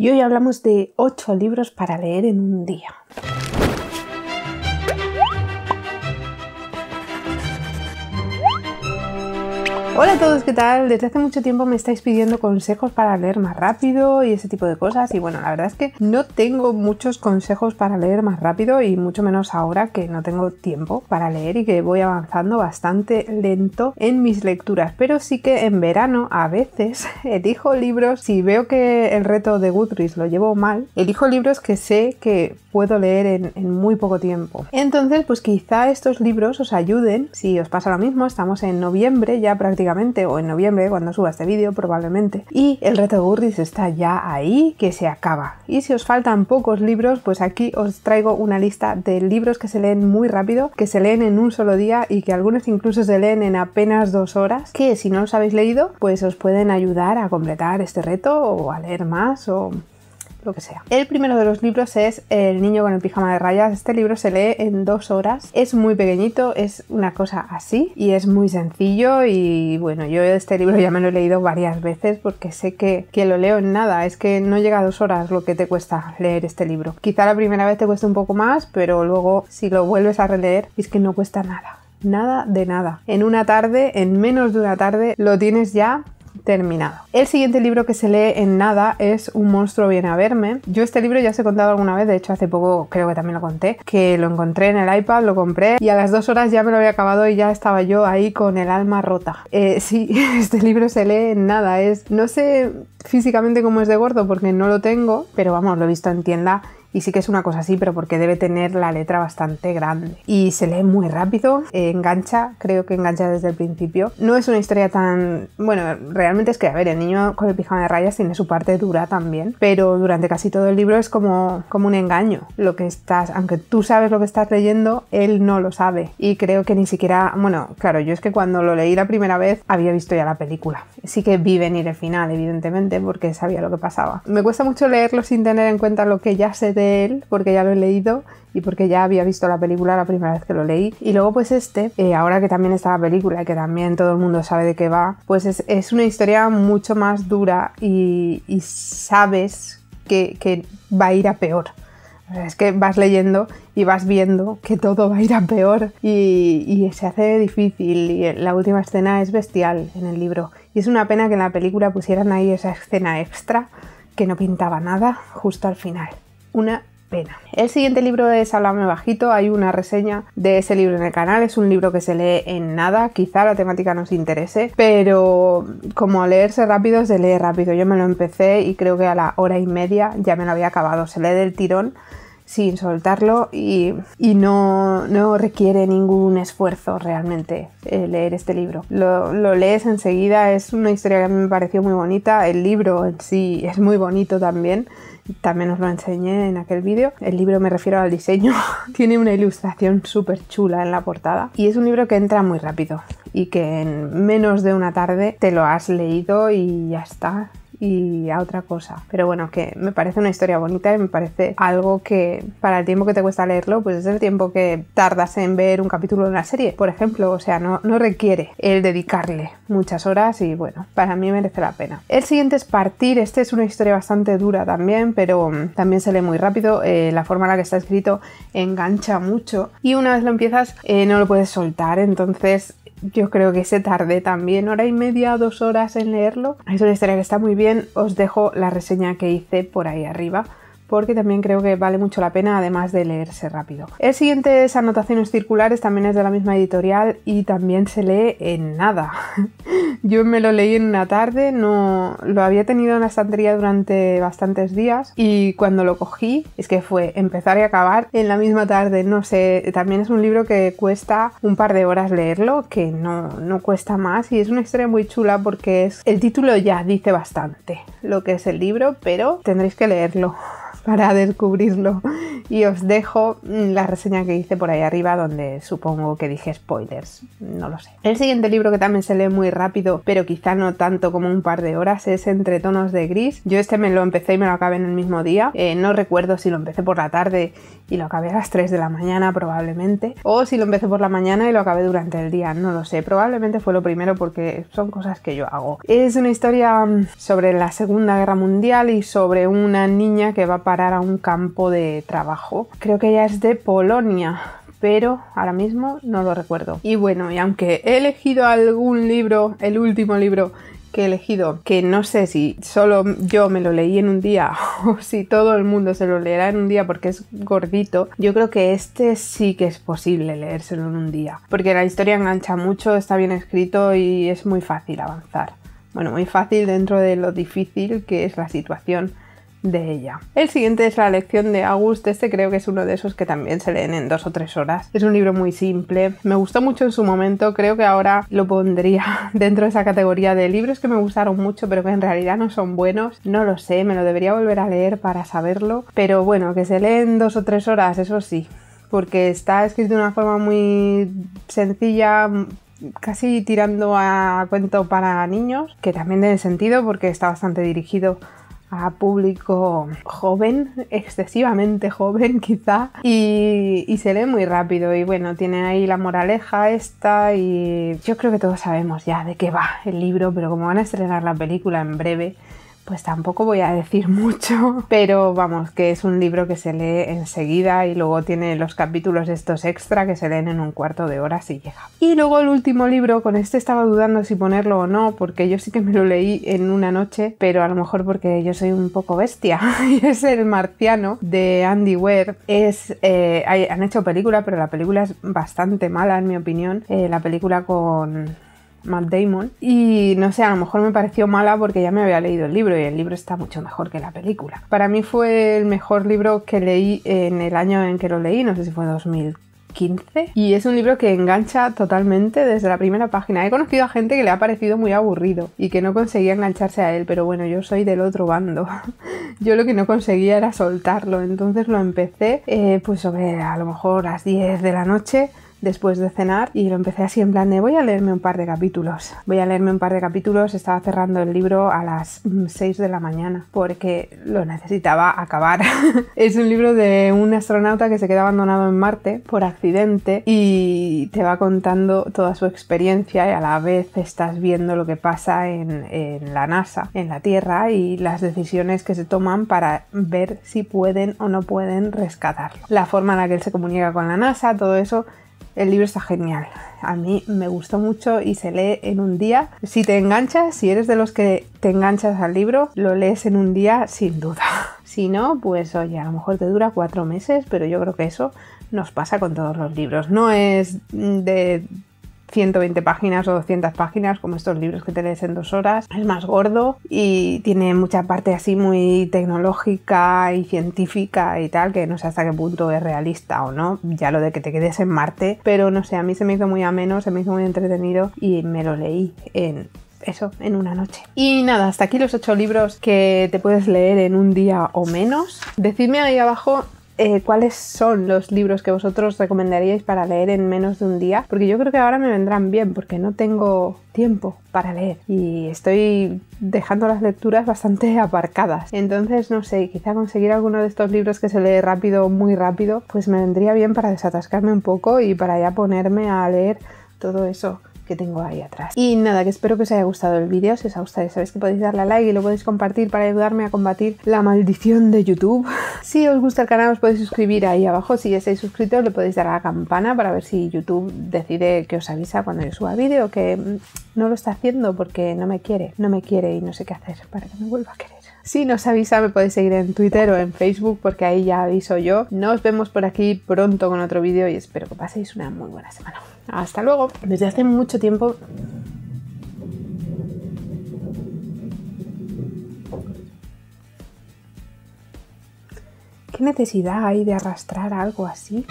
Y hoy hablamos de 8 libros para leer en un día. Hola a todos, ¿qué tal? Desde hace mucho tiempo me estáis pidiendo consejos para leer más rápido y ese tipo de cosas y bueno, la verdad es que no tengo muchos consejos para leer más rápido y mucho menos ahora que no tengo tiempo para leer y que voy avanzando bastante lento en mis lecturas, pero sí que en verano a veces elijo libros, si veo que el reto de Goodreads lo llevo mal, elijo libros que sé que puedo leer en, en muy poco tiempo. Entonces, pues quizá estos libros os ayuden, si os pasa lo mismo, estamos en noviembre ya prácticamente o en noviembre cuando suba este vídeo probablemente. Y el reto Goodreads está ya ahí que se acaba. Y si os faltan pocos libros, pues aquí os traigo una lista de libros que se leen muy rápido, que se leen en un solo día y que algunos incluso se leen en apenas dos horas, que si no los habéis leído, pues os pueden ayudar a completar este reto o a leer más o lo que sea. El primero de los libros es El niño con el pijama de rayas. Este libro se lee en dos horas. Es muy pequeñito, es una cosa así y es muy sencillo y bueno, yo este libro ya me lo he leído varias veces porque sé que, lo leo en nada. Es que no llega a dos horas lo que te cuesta leer este libro. Quizá la primera vez te cueste un poco más, pero luego si lo vuelves a releer es que no cuesta nada. Nada de nada. En una tarde, en menos de una tarde, lo tienes ya terminado. El siguiente libro que se lee en nada es Un monstruo viene a verme. Yo este libro ya os he contado alguna vez, de hecho hace poco creo que también lo conté, que lo encontré en el iPad, lo compré y a las dos horas ya me lo había acabado y ya estaba yo ahí con el alma rota. Eh, sí, este libro se lee en nada, es, no sé físicamente cómo es de gordo porque no lo tengo, pero vamos, lo he visto en tienda y sí que es una cosa así, pero porque debe tener la letra bastante grande. Y se lee muy rápido, engancha, creo que engancha desde el principio. No es una historia tan... Bueno, realmente es que, a ver, el niño con el pijama de rayas tiene su parte dura también, pero durante casi todo el libro es como, como un engaño. Lo que estás, aunque tú sabes lo que estás leyendo, él no lo sabe. Y creo que ni siquiera... Bueno, claro, yo es que cuando lo leí la primera vez había visto ya la película. Sí que vi venir el final, evidentemente, porque sabía lo que pasaba. Me cuesta mucho leerlo sin tener en cuenta lo que ya sé de él, porque ya lo he leído y porque ya había visto la película la primera vez que lo leí. Y luego pues este, eh, ahora que también está la película y que también todo el mundo sabe de qué va, pues es, una historia mucho más dura y, sabes que, que va a ir a peor. Es que vas leyendo y vas viendo que todo va a ir a peor y, y, se hace difícil y la última escena es bestial en el libro. Y es una pena que en la película pusieran ahí esa escena extra que no pintaba nada justo al final una pena. El siguiente libro es Háblame Bajito, hay una reseña de ese libro en el canal, es un libro que se lee en nada, quizá la temática nos interese, pero como leerse rápido se lee rápido, yo me lo empecé y creo que a la hora y media ya me lo había acabado, se lee del tirón sin soltarlo y, no, requiere ningún esfuerzo realmente eh, leer este libro. Lo, lo, lees enseguida, es una historia que a mí me pareció muy bonita, el libro en sí es muy bonito también también os lo enseñé en aquel vídeo. El libro me refiero al diseño, tiene una ilustración súper chula en la portada y es un libro que entra muy rápido y que en menos de una tarde te lo has leído y ya está y a otra cosa. Pero bueno, que me parece una historia bonita y me parece algo que para el tiempo que te cuesta leerlo, pues es el tiempo que tardas en ver un capítulo de una serie, por ejemplo. O sea, no, no requiere el dedicarle muchas horas y bueno, para mí merece la pena. El siguiente es Partir. Este es una historia bastante dura también, pero mm, también se lee muy rápido. Eh, la forma en la que está escrito engancha mucho y una vez lo empiezas eh, no lo puedes soltar. Entonces yo creo que se tarde también hora y media, dos horas en leerlo. Es una historia que está muy bien. Os dejo la reseña que hice por ahí arriba porque también creo que vale mucho la pena además de leerse rápido. El siguiente es Anotaciones Circulares, también es de la misma editorial y también se lee en nada. Yo me lo leí en una tarde, no lo había tenido en la estantería durante bastantes días y cuando lo cogí es que fue empezar y acabar en la misma tarde, no sé, también es un libro que cuesta un par de horas leerlo, que no, no cuesta más y es una historia muy chula porque es el título ya dice bastante lo que es el libro, pero tendréis que leerlo para descubrirlo. Y os dejo la reseña que hice por ahí arriba donde supongo que dije spoilers, no lo sé. El siguiente libro que también se lee muy rápido, pero quizá no tanto como un par de horas, es Entre tonos de gris. Yo este me lo empecé y me lo acabé en el mismo día. Eh, no recuerdo si lo empecé por la tarde y lo acabé a las 3 de la mañana probablemente, o si lo empecé por la mañana y lo acabé durante el día, no lo sé. Probablemente fue lo primero porque son cosas que yo hago. Es una historia mm, sobre la Segunda Guerra Mundial y sobre una niña que va a parar a un campo de trabajo. Creo que ella es de Polonia, pero ahora mismo no lo recuerdo. Y bueno, y aunque he elegido algún libro, el último libro que he elegido, que no sé si solo yo me lo leí en un día o si todo el mundo se lo leerá en un día porque es gordito, yo creo que este sí que es posible leérselo en un día, porque la historia engancha mucho, está bien escrito y es muy fácil avanzar. Bueno, muy fácil dentro de lo difícil que es la situación de ella. El siguiente es la lección de August. Este creo que es uno de esos que también se leen en dos o tres horas. Es un libro muy simple. Me gustó mucho en su momento. Creo que ahora lo pondría dentro de esa categoría de libros que me gustaron mucho, pero que en realidad no son buenos. No lo sé, me lo debería volver a leer para saberlo. Pero bueno, que se lee en dos o tres horas, eso sí. Porque está escrito de una forma muy sencilla, casi tirando a cuento para niños, que también tiene sentido porque está bastante dirigido a público joven, excesivamente joven quizá, y, se lee muy rápido. Y bueno, tiene ahí la moraleja esta y yo creo que todos sabemos ya de qué va el libro, pero como van a estrenar la película en breve, pues tampoco voy a decir mucho, pero vamos, que es un libro que se lee enseguida y luego tiene los capítulos estos extra que se leen en un cuarto de hora si llega. Y luego el último libro, con este estaba dudando si ponerlo o no, porque yo sí que me lo leí en una noche, pero a lo mejor porque yo soy un poco bestia, y es El Marciano de Andy Weir. Es, eh, han hecho película, pero la película es bastante mala en mi opinión. Eh, la película con Matt Damon. Y no sé, a lo mejor me pareció mala porque ya me había leído el libro y el libro está mucho mejor que la película. Para mí fue el mejor libro que leí en el año en que lo leí, no sé si fue 2015 y es un libro que engancha totalmente desde la primera página. He conocido a gente que le ha parecido muy aburrido y que no conseguía engancharse a él, pero bueno, yo soy del otro bando. yo lo que no conseguía era soltarlo, entonces lo empecé eh, pues sobre a lo mejor las 10 de la noche después de cenar y lo empecé así en plan de voy a leerme un par de capítulos. Voy a leerme un par de capítulos, estaba cerrando el libro a las 6 de la mañana porque lo necesitaba acabar. es un libro de un astronauta que se queda abandonado en Marte por accidente y te va contando toda su experiencia y a la vez estás viendo lo que pasa en, en la NASA, en la Tierra y las decisiones que se toman para ver si pueden o no pueden rescatarlo. La forma en la que él se comunica con la NASA, todo eso el libro está genial. A mí me gustó mucho y se lee en un día. Si te enganchas, si eres de los que te enganchas al libro, lo lees en un día sin duda. Si no, pues oye, a lo mejor te dura cuatro meses, pero yo creo que eso nos pasa con todos los libros. No es de 120 páginas o 200 páginas, como estos libros que te lees en dos horas. Es más gordo y tiene mucha parte así muy tecnológica y científica y tal, que no sé hasta qué punto es realista o no. Ya lo de que te quedes en Marte, pero no sé, a mí se me hizo muy ameno, se me hizo muy entretenido y me lo leí en eso, en una noche. Y nada, hasta aquí los ocho libros que te puedes leer en un día o menos. Decidme ahí abajo eh, cuáles son los libros que vosotros recomendaríais para leer en menos de un día, porque yo creo que ahora me vendrán bien, porque no tengo tiempo para leer y estoy dejando las lecturas bastante aparcadas. Entonces, no sé, quizá conseguir alguno de estos libros que se lee rápido, muy rápido, pues me vendría bien para desatascarme un poco y para ya ponerme a leer todo eso que tengo ahí atrás. Y nada, que espero que os haya gustado el vídeo. Si os ha gustado, sabéis que podéis darle a like y lo podéis compartir para ayudarme a combatir la maldición de YouTube. Si os gusta el canal, os podéis suscribir ahí abajo. Si ya estáis suscritos, le podéis dar a la campana para ver si YouTube decide que os avisa cuando yo suba vídeo, que mm, no lo está haciendo porque no me quiere, no me quiere y no sé qué hacer para que me vuelva a querer. Si nos avisa, me podéis seguir en Twitter o en Facebook porque ahí ya aviso yo. Nos vemos por aquí pronto con otro vídeo y espero que paséis una muy buena semana. Hasta luego. Desde hace mucho tiempo ¿Qué necesidad hay de arrastrar algo así?